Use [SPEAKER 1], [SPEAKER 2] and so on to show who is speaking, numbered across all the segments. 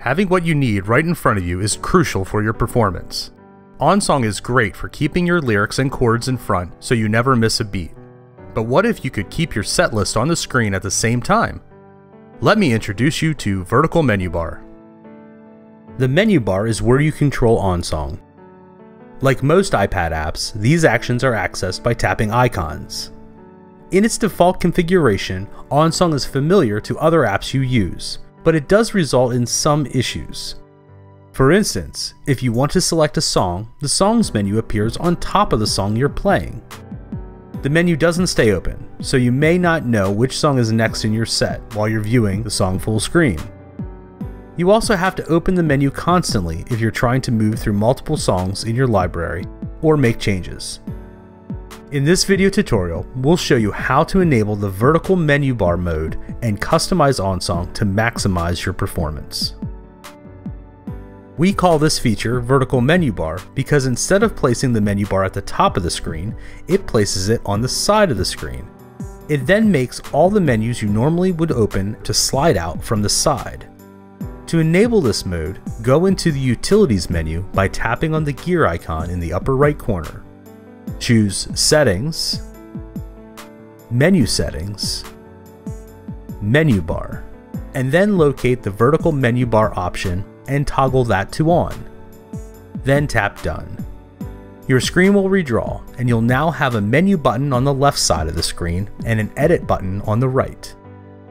[SPEAKER 1] Having what you need right in front of you is crucial for your performance. OnSong is great for keeping your lyrics and chords in front so you never miss a beat. But what if you could keep your set list on the screen at the same time? Let me introduce you to Vertical Menu Bar. The menu bar is where you control OnSong. Like most iPad apps, these actions are accessed by tapping icons. In its default configuration, OnSong is familiar to other apps you use, but it does result in some issues. For instance, if you want to select a song, the Songs menu appears on top of the song you're playing. The menu doesn't stay open, so you may not know which song is next in your set while you're viewing the song full screen. You also have to open the menu constantly if you're trying to move through multiple songs in your library or make changes. In this video tutorial, we'll show you how to enable the vertical menu bar mode and customize OnSong to maximize your performance. We call this feature vertical menu bar because instead of placing the menu bar at the top of the screen, it places it on the side of the screen. It then makes all the menus you normally would open to slide out from the side. To enable this mode, go into the Utilities menu by tapping on the gear icon in the upper right corner. Choose Settings, Menu Settings, Menu Bar, and then locate the vertical menu bar option and toggle that to on. Then tap Done. Your screen will redraw, and you'll now have a menu button on the left side of the screen and an edit button on the right.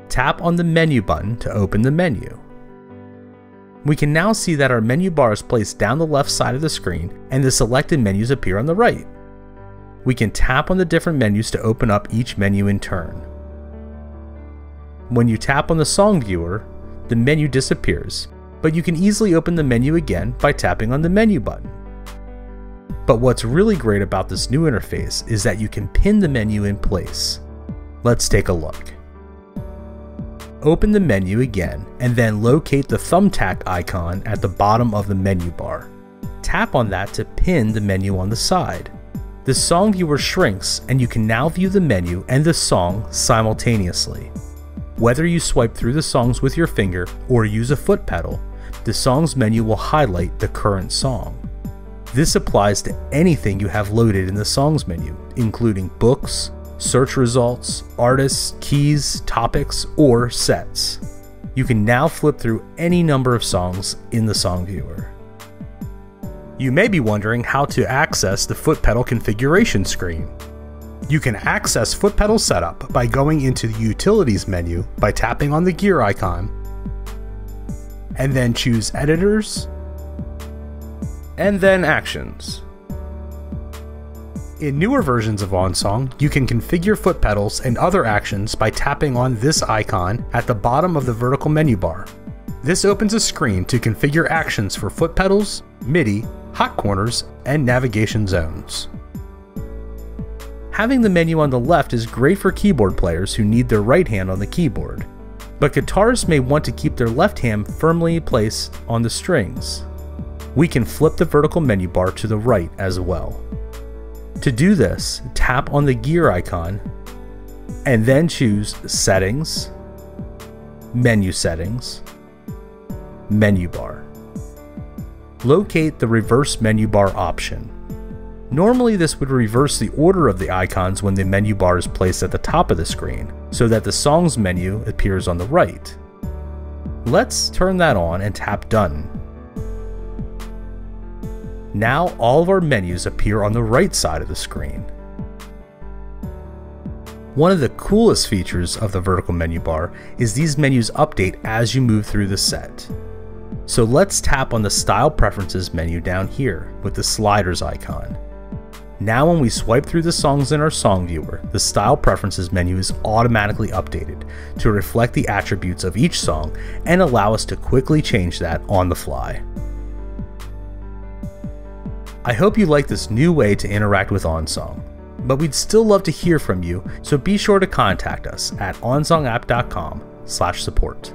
[SPEAKER 1] Tap on the menu button to open the menu. We can now see that our menu bar is placed down the left side of the screen and the selected menus appear on the right. We can tap on the different menus to open up each menu in turn. When you tap on the song viewer, the menu disappears, but you can easily open the menu again by tapping on the menu button. But what's really great about this new interface is that you can pin the menu in place. Let's take a look open the menu again, and then locate the thumbtack icon at the bottom of the menu bar. Tap on that to pin the menu on the side. The song viewer shrinks and you can now view the menu and the song simultaneously. Whether you swipe through the songs with your finger or use a foot pedal, the songs menu will highlight the current song. This applies to anything you have loaded in the songs menu, including books, search results, artists, keys, topics, or sets. You can now flip through any number of songs in the song viewer. You may be wondering how to access the foot pedal configuration screen. You can access foot pedal setup by going into the utilities menu by tapping on the gear icon, and then choose editors, and then actions. In newer versions of OnSong, you can configure foot pedals and other actions by tapping on this icon at the bottom of the vertical menu bar. This opens a screen to configure actions for foot pedals, MIDI, hot corners, and navigation zones. Having the menu on the left is great for keyboard players who need their right hand on the keyboard, but guitarists may want to keep their left hand firmly placed on the strings. We can flip the vertical menu bar to the right as well. To do this, tap on the gear icon and then choose Settings, Menu Settings, Menu Bar. Locate the reverse menu bar option. Normally this would reverse the order of the icons when the menu bar is placed at the top of the screen, so that the songs menu appears on the right. Let's turn that on and tap Done. Now all of our menus appear on the right side of the screen. One of the coolest features of the vertical menu bar is these menus update as you move through the set. So let's tap on the Style Preferences menu down here with the sliders icon. Now when we swipe through the songs in our song viewer, the Style Preferences menu is automatically updated to reflect the attributes of each song and allow us to quickly change that on the fly. I hope you like this new way to interact with OnSong, but we'd still love to hear from you, so be sure to contact us at onsongapp.com/support.